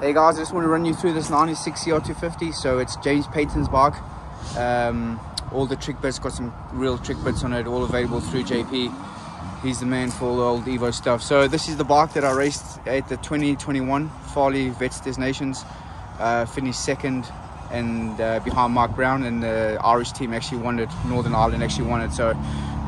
Hey guys, I just want to run you through this 96 CR250. So it's James Payton's bike. Um, all the trick bits, got some real trick bits on it, all available through JP. He's the man for all the old Evo stuff. So this is the bike that I raced at the 2021 Farleigh Vets des Nations. Uh, finished second and uh, behind Mark Brown and the Irish team actually won it. Northern Ireland actually won it. So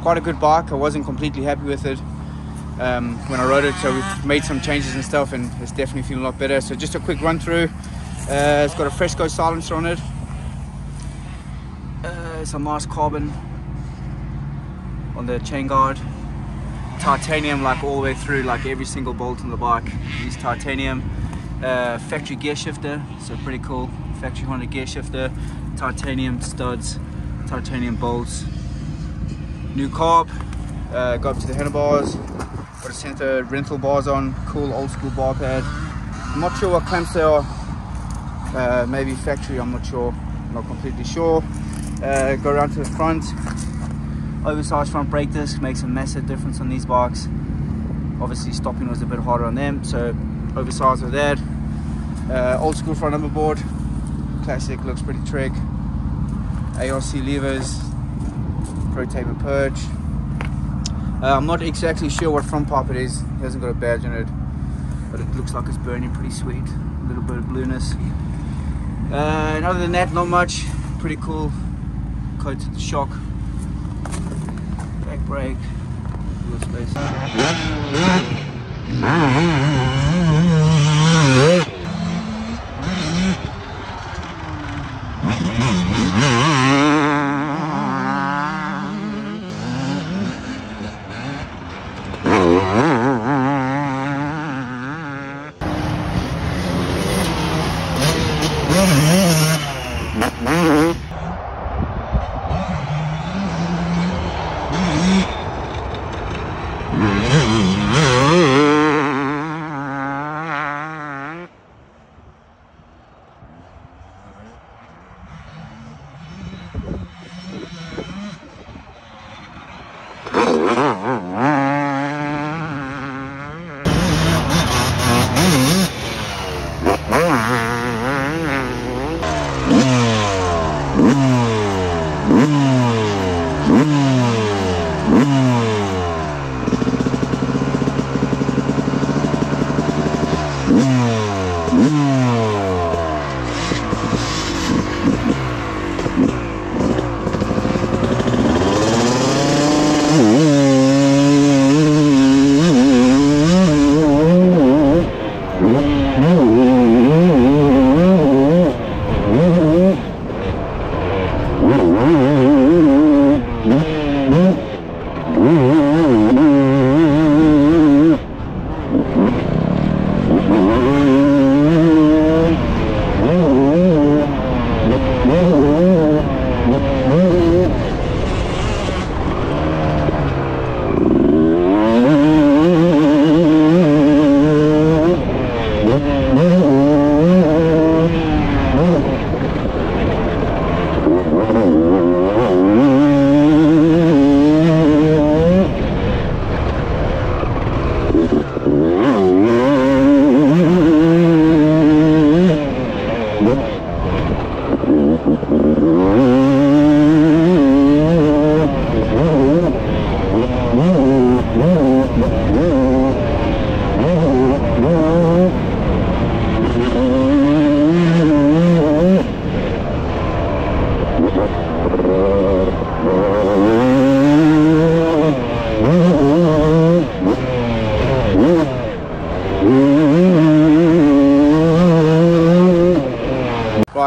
quite a good bike. I wasn't completely happy with it um, when I rode it. So we've made some changes and stuff, and it's definitely feeling a lot better. So just a quick run through. Uh, it's got a Fresco silencer on it. Uh, some nice carbon on the chain guard. Titanium like all the way through, like every single bolt on the bike is titanium. Uh, factory gear shifter, so pretty cool. Factory Honda gear shifter, titanium studs, titanium bolts. New carb, uh, up to the handlebars, got a center Renthal bars on, cool old school bar pad. I'm not sure what clamps they are, uh, maybe factory, I'm not sure, not completely sure. Uh, go around to the front, oversized front brake disc makes a massive difference on these bikes. Obviously stopping was a bit harder on them, so oversized with that. Uh, old school front number board, classic, looks pretty trick. ARC levers, pro taper perch, uh, I'm not exactly sure what front pipe it is. It hasn't got a badge on it, but it looks like it's burning pretty sweet. A little bit of blueness. Uh, and other than that, not much. Pretty cool. Coated shock. Back brake. Wheel space. Mm-hmm.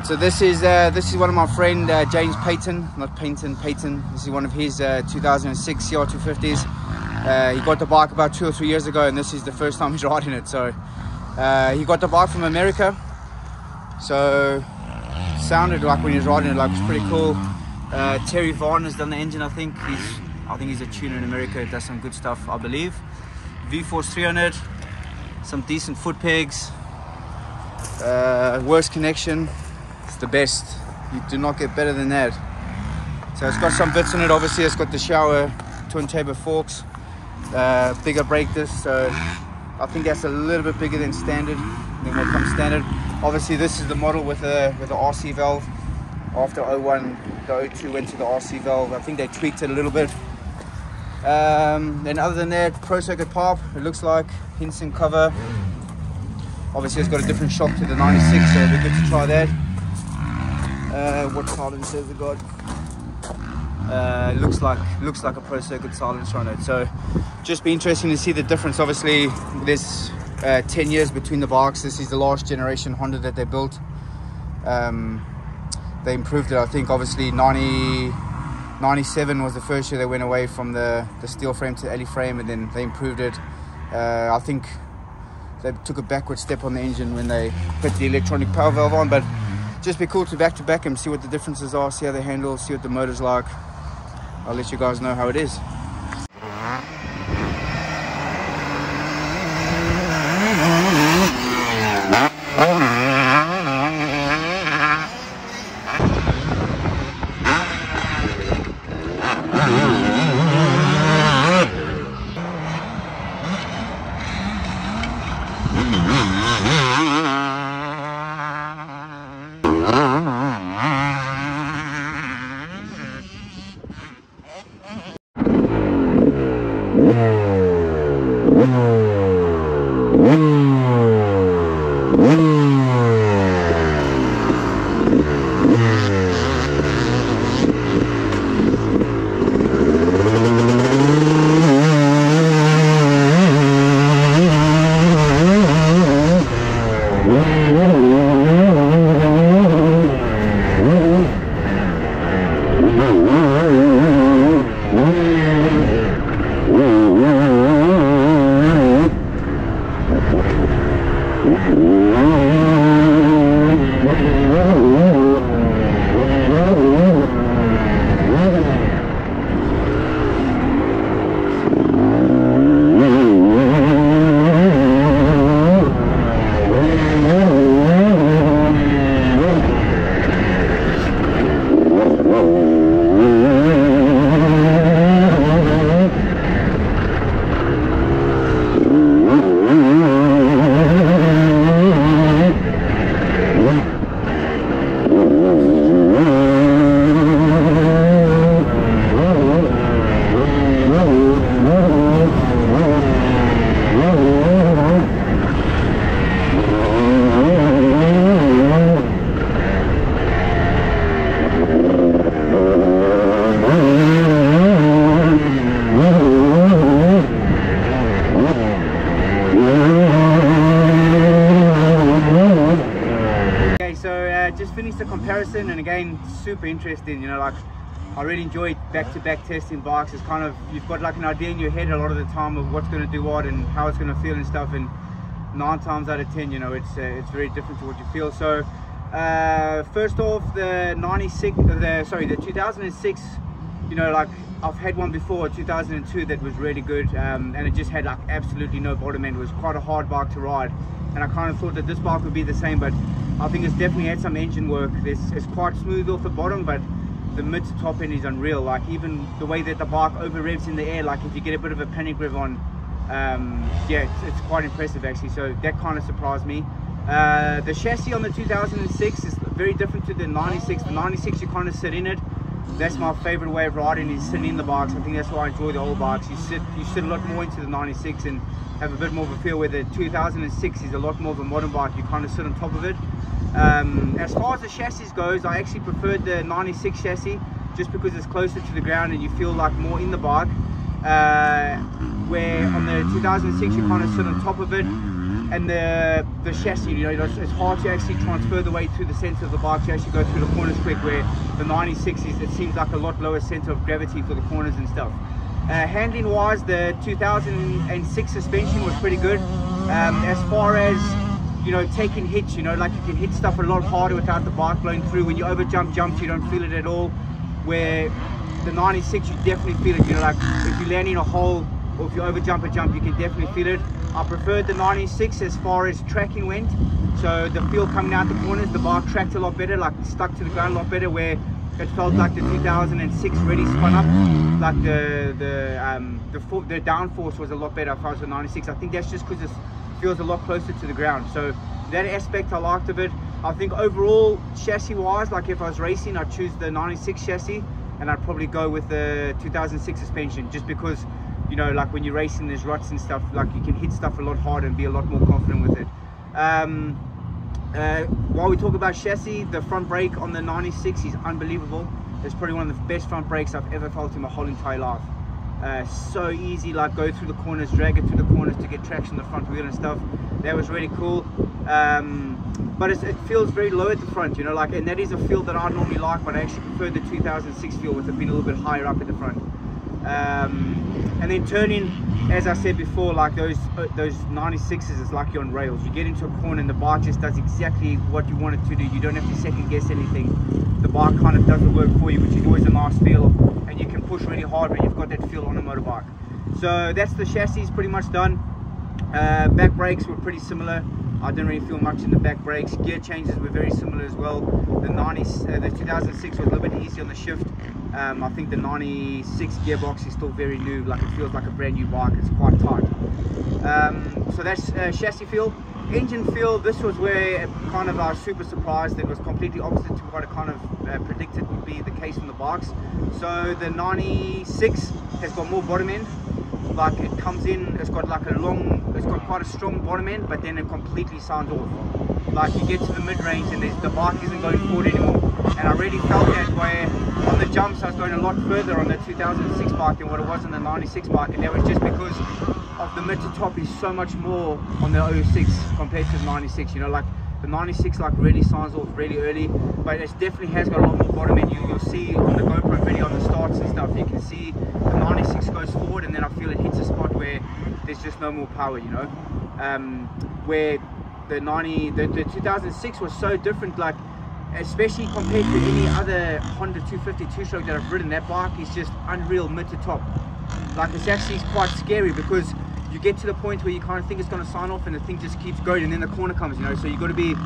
Right, so this is uh, this is one of my friend uh, James Payton, not Payton, Payton. This is one of his uh, 2006 CR250s. Uh, he got the bike about two or three years ago, and this is the first time he's riding it. So uh, he got the bike from America. So sounded like when he was riding it, like it was pretty cool. Uh, Terry Vaughn has done the engine, I think. He's I think he's a tuner in America. Does some good stuff, I believe. V-Force 300, some decent foot pegs. Uh, Works Connection, it's the best. You do not get better than that. So it's got some bits in it. Obviously, it's got the Showa twin taper forks, uh, bigger brake disc. So I think that's a little bit bigger than standard. than what comes standard. Obviously, this is the model with the with the RC valve. After 01, the 02 went to the RC valve. I think they tweaked it a little bit. Um, then other than that, Pro Circuit pipe, it looks like Hinson cover. Obviously, it's got a different shock to the 96, so it'll be good to try that. Uh, what silence has it got? Uh, looks like looks like a Pro Circuit silencer on it. So, just be interesting to see the difference. Obviously, there's uh, 10 years between the bikes. This is the last generation Honda that they built. Um, they improved it. I think obviously 90, 97 was the first year they went away from the, the steel frame to alley frame and then they improved it. Uh, I think they took a backward step on the engine when they put the electronic power valve on, but just be cool to back to back them, see what the differences are, see how they handle, see what the motor's like. I'll let you guys know how it is. Ah, ah, ah. Interesting. You know, like I really enjoy back-to-back testing bikes. It's kind of you've got like an idea in your head a lot of the time of what's going to do what and how it's going to feel and stuff. And nine times out of ten, you know, it's uh, it's very different to what you feel. So uh, first off, the 96, the sorry, the 2006. You know, like I've had one before, 2002, that was really good, um, and it just had like absolutely no bottom end. It was quite a hard bike to ride, and I kind of thought that this bike would be the same, but I think it's definitely had some engine work. This it's quite smooth off the bottom, but the mid to top end is unreal. Like even the way that the bike over revs in the air, like if you get a bit of a panic rev on, um, yeah, it's, it's quite impressive actually. So that kind of surprised me. Uh, the chassis on the 2006 is very different to the 96. The 96 you kind of sit in it. That's my favorite way of riding is sitting in the bikes. I think that's why I enjoy the old bikes. You sit you sit a lot more into the 96 and have a bit more of a feel where the 2006 is a lot more of a modern bike. You kind of sit on top of it. Um, as far as the chassis goes, I actually preferred the 96 chassis just because it's closer to the ground and you feel like more in the bike. Uh, where on the 2006 you kind of sit on top of it and the the chassis you know it's, hard to actually transfer the weight through the center of the bike to actually go through the corners quick where the 96 is it seems like a lot lower center of gravity for the corners and stuff. Uh, handling wise the 2006 suspension was pretty good. Um, as far as you know taking hits you know like you can hit stuff a lot harder without the bike blowing through. When you over jump jumps you don't feel it at all. Where the 96 you definitely feel it you know like if you land in a hole or if you over jump a jump you can definitely feel it I preferred the 96 as far as tracking went so the feel coming out the corners the bike tracked a lot better like stuck to the ground a lot better where it felt like the 2006 really spun up like the the um the, the downforce was a lot better if I was a 96 I think that's just because it's feels a lot closer to the ground. So that aspect I liked of it. I think overall chassis wise, like if I was racing, I'd choose the 96 chassis and I'd probably go with the 2006 suspension just because you know like when you're racing there's ruts and stuff like you can hit stuff a lot harder and be a lot more confident with it. Um, uh, while we talk about chassis the front brake on the 96 is unbelievable. It's probably one of the best front brakes I've ever felt in my whole entire life. Uh, so easy like go through the corners drag it through the corners to get traction on the front wheel and stuff. That was really cool. Um, but it feels very low at the front you know like and that is a feel that I normally like but I actually prefer the 2006 feel with it being a little bit higher up at the front um, and then turning as I said before like those uh, those 96s is like you're on rails you get into a corner and the bike just does exactly what you want it to do you don't have to second guess anything the bike kind of does the work for you which is always a nice feel and you can push really hard but you've got that feel on a motorbike so that's the chassis pretty much done uh, back brakes were pretty similar I didn't really feel much in the back brakes. Gear changes were very similar as well. The 90, uh, the 2006 was a little bit easier on the shift. Um, I think the 96 gearbox is still very new, like it feels like a brand new bike. It's quite tight. Um, so that's uh, chassis feel. Engine feel, this was where kind of was super surprised. It was completely opposite to what I kind of uh, predicted would be the case from the bikes. So the 96 has got more bottom end like it comes in, it's got like a long, it's got quite a strong bottom end, but then it completely sounds off. Like you get to the mid-range and the bike isn't going forward anymore. And I really felt that way on the jumps I was going a lot further on the 2006 bike than what it was on the 96 bike. And that was just because of the mid to top is so much more on the 06 compared to the 96. You know, like the 96 like really signs off really early, but it definitely has got a lot more bottom end. You, you'll see on the GoPro video on the starts and stuff, you can see the 96 goes forward and then I feel it hits a spot where there's just no more power, you know. Um, where the 90, the, the 2006 was so different, like especially compared to any other Honda 250 two-stroke that I've ridden. That bike is just unreal mid to top. Like it's actually quite scary because you get to the point where you kind of think it's going to sign off and the thing just keeps going and then the corner comes you know so you've got to be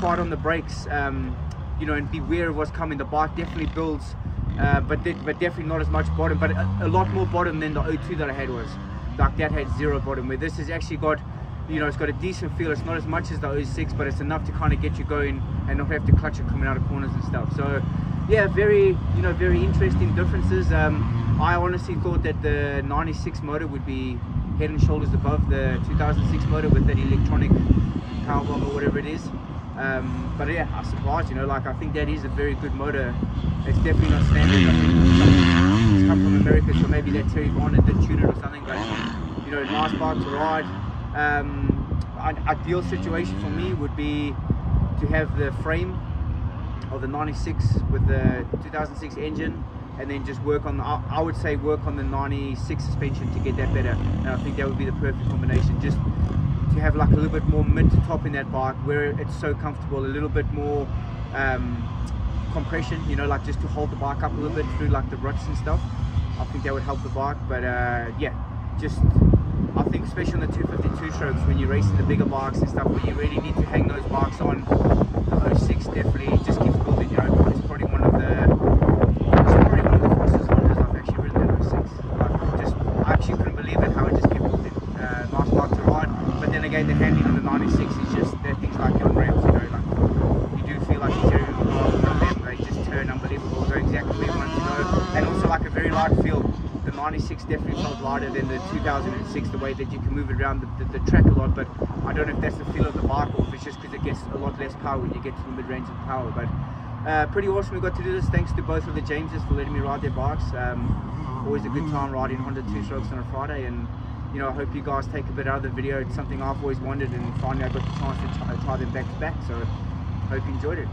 quite on the brakes um, you know and beware of what's coming the bike definitely builds uh, but but definitely not as much bottom but a, a, lot more bottom than the O2 that I had was like that had zero bottom where this has actually got you know it's got a decent feel it's not as much as the 06 but it's enough to kind of get you going and not have to clutch it coming out of corners and stuff so yeah very you know very interesting differences um, I honestly thought that the 96 motor would be head and shoulders above the 2006 motor with that electronic power block or whatever it is. Um, but yeah, I am surprised, you know, like I think that is a very good motor. It's definitely not standard. It's come from America, so maybe that Terry Varner did tune it or something. But you know, nice bike to ride. Um, an ideal situation for me would be to have the frame of the 96 with the 2006 engine and then just work on the, I would say work on the 96 suspension to get that better. And I think that would be the perfect combination. Just to have like a little bit more mid to top in that bike where it's so comfortable a little bit more um, compression you know like just to hold the bike up a little bit through like the ruts and stuff. I think that would help the bike but uh, yeah just I think especially on the 252 strokes when you're racing the bigger bikes and stuff where you really need to hang those bikes on the 06 definitely just keeps building you know it's probably one of the courses one of the Chevrolet derby circuits I actually couldn't believe it how it just kept it uh last lap to last but then again, the handling of the 96 is just, they're things like on rails, you know, like, you do feel like you're steering from them, they just turn unbelievable, go exactly where you want to go, and also like a very light feel. The 96 definitely felt lighter than the 2006, the way that you can move it around the, the, the track a lot, but I don't know if that's the feel of the bike or if it's just because it gets a lot less power when you get to the mid-range of power, but uh, pretty awesome we got to do this, thanks to both of the Jameses for letting me ride their bikes. Um, always a good time riding Honda 2 strokes on a Friday and you know, I hope you guys take a bit out of the video. It's something I've always wanted and finally I got the chance to try them back to back. So hope you enjoyed it.